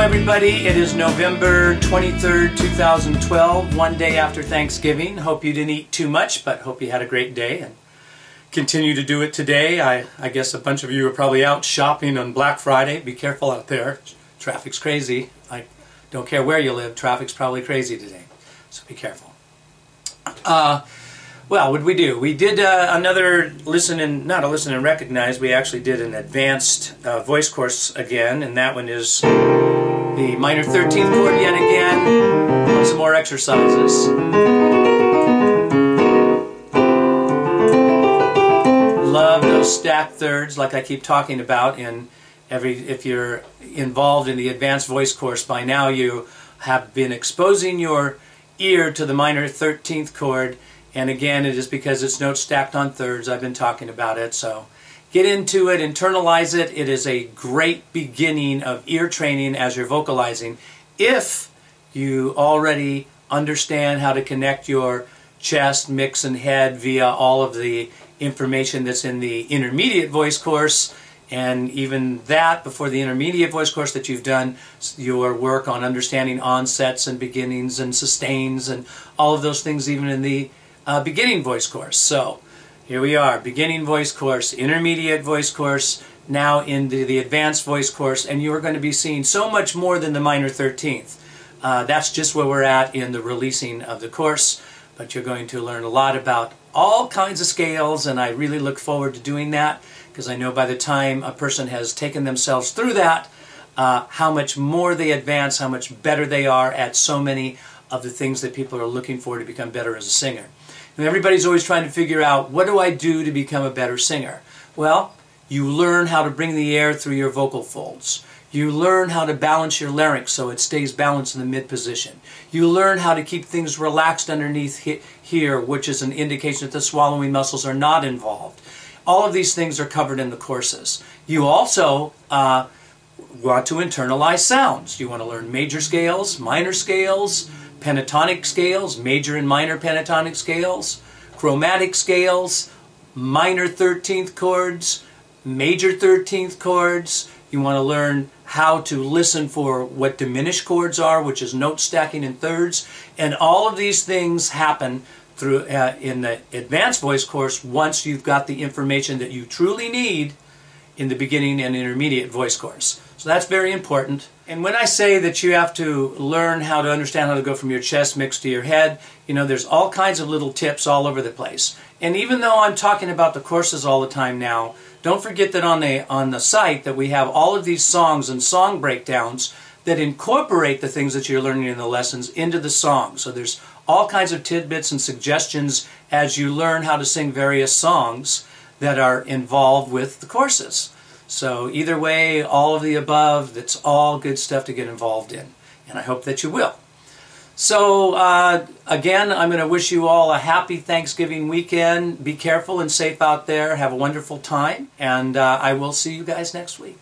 everybody. It is November 23rd, 2012, one day after Thanksgiving. Hope you didn't eat too much, but hope you had a great day and continue to do it today. I, I guess a bunch of you are probably out shopping on Black Friday. Be careful out there. Traffic's crazy. I don't care where you live, traffic's probably crazy today. So be careful. Uh, well, what did we do? We did uh, another listen and, not a listen and recognize, we actually did an advanced uh, voice course again, and that one is the minor 13th chord yet again, some more exercises. Love those stacked thirds like I keep talking about in every, if you're involved in the advanced voice course by now you have been exposing your ear to the minor 13th chord and again, it is because it's notes stacked on thirds. I've been talking about it. So get into it, internalize it. It is a great beginning of ear training as you're vocalizing. If you already understand how to connect your chest, mix, and head via all of the information that's in the intermediate voice course, and even that before the intermediate voice course that you've done your work on understanding onsets and beginnings and sustains and all of those things even in the uh, beginning voice course. So here we are, beginning voice course, intermediate voice course, now into the advanced voice course, and you are going to be seeing so much more than the minor 13th. Uh, that's just where we're at in the releasing of the course, but you're going to learn a lot about all kinds of scales, and I really look forward to doing that because I know by the time a person has taken themselves through that, uh, how much more they advance, how much better they are at so many of the things that people are looking for to become better as a singer. And everybody's always trying to figure out, what do I do to become a better singer? Well, you learn how to bring the air through your vocal folds. You learn how to balance your larynx so it stays balanced in the mid position. You learn how to keep things relaxed underneath here, which is an indication that the swallowing muscles are not involved. All of these things are covered in the courses. You also uh, want to internalize sounds. You want to learn major scales, minor scales, pentatonic scales, major and minor pentatonic scales, chromatic scales, minor 13th chords, major 13th chords. You want to learn how to listen for what diminished chords are, which is note stacking in thirds. And all of these things happen through uh, in the advanced voice course once you've got the information that you truly need in the beginning and intermediate voice course. So that's very important. And when I say that you have to learn how to understand how to go from your chest mix to your head, you know, there's all kinds of little tips all over the place. And even though I'm talking about the courses all the time now, don't forget that on the on the site that we have all of these songs and song breakdowns that incorporate the things that you're learning in the lessons into the song. So there's all kinds of tidbits and suggestions as you learn how to sing various songs that are involved with the courses. So either way, all of the above, that's all good stuff to get involved in. And I hope that you will. So uh, again, I'm going to wish you all a happy Thanksgiving weekend. Be careful and safe out there. Have a wonderful time. And uh, I will see you guys next week.